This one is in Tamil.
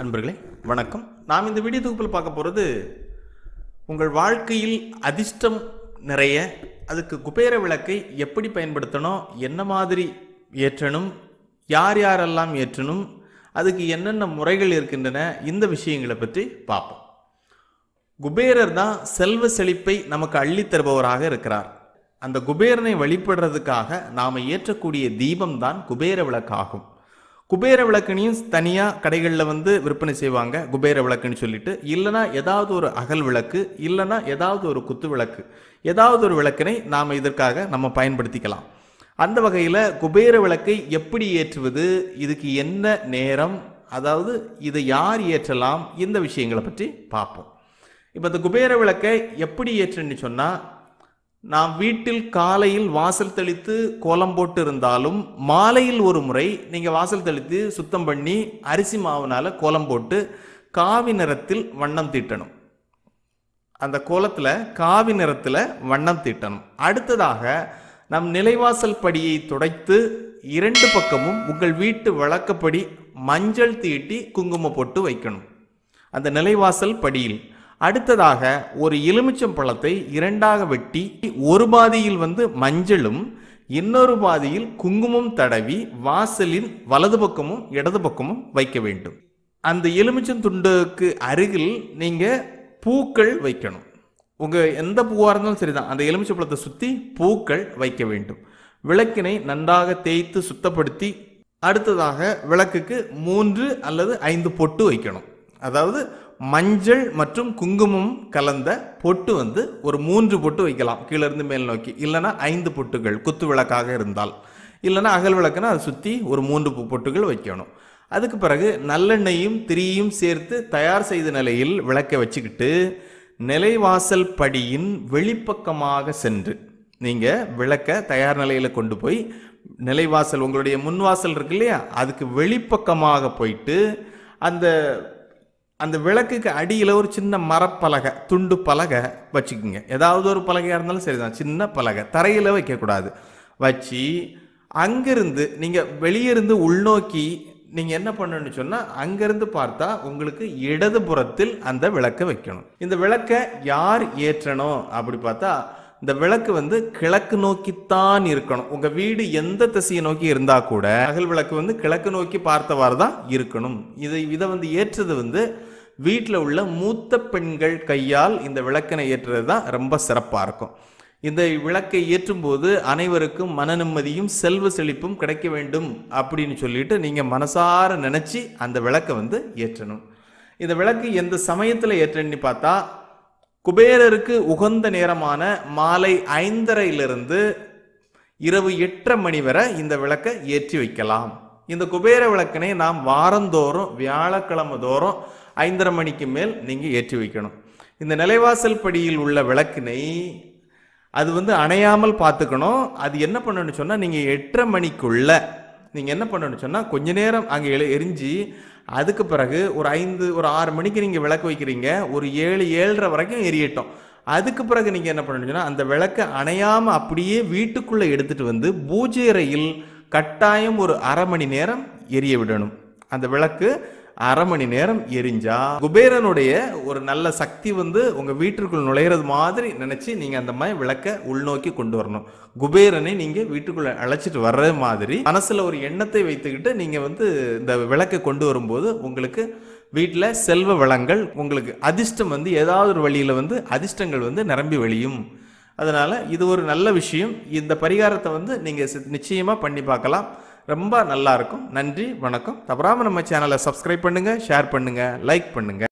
அன்பர்களே வணக்கம். நாம் இந்த வீடியோ தொகுப்பில் பார்க்க போகிறது உங்கள் வாழ்க்கையில் அதிர்ஷ்டம் நிறைய அதுக்கு குபேர விளக்கை எப்படி பயன்படுத்தணும் என்ன மாதிரி ஏற்றணும் யார் யாரெல்லாம் ஏற்றணும் அதுக்கு என்னென்ன முறைகள் இருக்கின்றன இந்த விஷயங்களை பற்றி பார்ப்போம். குபேரர் தான் செல்வ செழிப்பை நமக்கு அள்ளித் தருபவராக இருக்கிறார். அந்த குபேரனை வழிபடுறதுக்காக நாம் ஏற்றக்கூடிய தீபம் தான் குபேர விளக்காகும். குபேர விளக்குனையும் தனியாக கடைகளில் வந்து விற்பனை செய்வாங்க குபேர விளக்குன்னு சொல்லிட்டு. இல்லைனா ஏதாவது ஒரு அகல் விளக்கு இல்லைனா ஏதாவது ஒரு குத்து விளக்கு. ஏதாவது ஒரு விளக்கினை நாம் இதற்காக நம்ம பயன்படுத்திக்கலாம். அந்த வகையில் குபேர விளக்கை எப்படி ஏற்றுவது இதுக்கு என்ன நேரம் அதாவது இதை யார் ஏற்றலாம் இந்த விஷயங்களை பற்றி பார்ப்போம். இப்போ இந்த குபேர விளக்கை எப்படி ஏற்றுன்னு சொன்னால் நாம் வீட்டில் காலையில் வாசல் தெளித்து கோலம் போட்டு இருந்தாலும் மாலையில் ஒரு முறை நீங்கள் வாசல் தெளித்து சுத்தம் பண்ணி அரிசி மாவுனால் கோலம் போட்டு காவி நிறத்தில் வண்ணம் தீட்டணும். அந்த கோலத்தில் காவி நிறத்தில் வண்ணம் தீட்டணும். அடுத்ததாக நம் நிலைவாசல் படியை துடைத்து இரண்டு பக்கமும் உங்கள் வீட்டு வழக்கப்படி மஞ்சள் தீட்டி குங்குமம் போட்டு வைக்கணும். அந்த நிலைவாசல் படியில் அடுத்ததாக ஒரு எலுமிச்சம் பழத்தை இரண்டாக வெட்டி ஒரு பாதியில் வந்து மஞ்சளும் இன்னொரு பாதியில் குங்குமம் தடவி வாசலின் வலது பக்கமும் இடது பக்கமும் வைக்க வேண்டும். அந்த எலுமிச்சம் துண்டுக்கு அருகில் நீங்கள் பூக்கள் வைக்கணும். உங்கள் எந்த பூவாக இருந்தாலும் சரிதான். அந்த எலுமிச்சை பழத்தை சுற்றி பூக்கள் வைக்க வேண்டும். விளக்கினை நன்றாக தேய்த்து சுத்தப்படுத்தி அடுத்ததாக விளக்குக்கு மூன்று அல்லது ஐந்து பொட்டு வைக்கணும். அதாவது மஞ்சள் மற்றும் குங்குமம் கலந்த பொட்டு வந்து ஒரு மூன்று பொட்டு வைக்கலாம். கீழேருந்து மேல் நோக்கி. இல்லைன்னா ஐந்து பொட்டுகள் குத்து விளக்காக இருந்தால். இல்லைன்னா அகல் விளக்குனா அதை சுற்றி ஒரு மூன்று பொட்டுகள் வைக்கணும். அதுக்கு பிறகு நல்லெண்ணெயும் திரியும் சேர்த்து தயார் செய்த நிலையில் விளக்கை வச்சுக்கிட்டு நிலைவாசல் படியின் வெளிப்பக்கமாக சென்று நீங்கள் விளக்க தயார் நிலையில் கொண்டு போய் நிலைவாசல் உங்களுடைய முன்வாசல் இருக்கு இல்லையா? அதுக்கு வெளிப்பக்கமாக போயிட்டு அந்த அந்த விளக்குக்கு அடியில் ஒரு சின்ன மரப்பலகை துண்டு பலகை வச்சுக்கோங்க. ஏதாவது ஒரு பலகையாக இருந்தாலும் சரிதான். சின்ன பலகை தரையில் வைக்கக்கூடாது. வச்சு அங்கிருந்து நீங்கள் வெளியிருந்து உள்நோக்கி நீங்கள் என்ன பண்ணணும்னு சொன்னால் அங்கேருந்து பார்த்தா உங்களுக்கு இடதுபுறத்தில் அந்த விளக்கை வைக்கணும். இந்த விளக்கை யார் ஏற்றணும்? அப்படி பார்த்தா இந்த விளக்கு வந்து கிழக்கு நோக்கித்தான் இருக்கணும். உங்கள் வீடு எந்த திசையை நோக்கி இருந்தால் கூட அகல் விளக்கு வந்து கிழக்கு நோக்கி பார்த்தவாறு தான் இருக்கணும். இதை இதை வந்து ஏற்றது வந்து வீட்டில் உள்ள மூத்த பெண்கள் கையால் இந்த விளக்கினை ஏற்றுறது தான் ரொம்ப சிறப்பாக இருக்கும். இந்த விளக்கை ஏற்றும்போது அனைவருக்கும் மன நிம்மதியும் செல்வ செழிப்பும் கிடைக்க வேண்டும் அப்படின்னு சொல்லிட்டு நீங்கள் மனசார நினச்சி அந்த விளக்கை வந்து ஏற்றணும். இந்த விளக்கு எந்த சமயத்தில் ஏற்றணும்னு பார்த்தா குபேரருக்கு உகந்த நேரமான மாலை ஐந்தரையிலிருந்து இரவு எட்டரை மணி வரை இந்த விளக்கை ஏற்றி வைக்கலாம். இந்த குபேர விளக்கினை நாம் வாரந்தோறும் வியாழக்கிழமை தோறும் ஐந்தரை மணிக்கு மேல் நீங்கள் ஏற்றி வைக்கணும். இந்த நிலைவாசல் படியில் உள்ள விளக்கினை அது வந்து அணையாமல் பார்த்துக்கணும். அது என்ன பண்ணணும்னு சொன்னால் நீங்கள் எட்டரை மணிக்குள்ள நீங்கள் என்ன பண்ணணும்னு சொன்னால் கொஞ்ச நேரம் அங்கே எழு எரிஞ்சு அதுக்கு பிறகு ஒரு ஐந்து ஒரு ஆறு மணிக்கு நீங்கள் விளக்கு வைக்கிறீங்க. ஒரு ஏழு ஏழரை வரைக்கும் எரியட்டும். அதுக்கு பிறகு நீங்கள் என்ன பண்ணணும் சொன்னால் அந்த விளக்கை அணையாமல் அப்படியே வீட்டுக்குள்ளே எடுத்துகிட்டு வந்து பூஜை அறையில் கட்டாயம் ஒரு அரை மணி நேரம் எரிய விடணும். அந்த விளக்கு அரை மணி நேரம் எரிஞ்சா குபேரனுடைய ஒரு நல்ல சக்தி வந்து உங்க வீட்டிற்குள் நுழையிறது மாதிரி நினைச்சு நீங்க அந்த மாதிரி விளக்க உள்நோக்கி கொண்டு வரணும். குபேரனை நீங்க வீட்டுக்குள்ள அழைச்சிட்டு வர்ற மாதிரி மனசுல ஒரு எண்ணத்தை வைத்துக்கிட்டு நீங்க வந்து இந்த விளக்கை கொண்டு வரும்போது உங்களுக்கு வீட்டில் செல்வ வளங்கள் உங்களுக்கு அதிர்ஷ்டம் வந்து ஏதாவது ஒரு வழியில் வந்து அதிர்ஷ்டங்கள் வந்து நிரம்பி வழியும் அதனால் இது ஒரு நல்ல விஷயம். இந்த பரிகாரத்தை வந்து நீங்கள் நிச்சயமாக பண்ணி பார்க்கலாம். ரொம்ப நல்லா இருக்கும் நன்றி வணக்கம். தவறாமல் நம்ம சேனலை சப்ஸ்கிரைப் பண்ணுங்கள் ஷேர் பண்ணுங்கள் லைக் பண்ணுங்கள்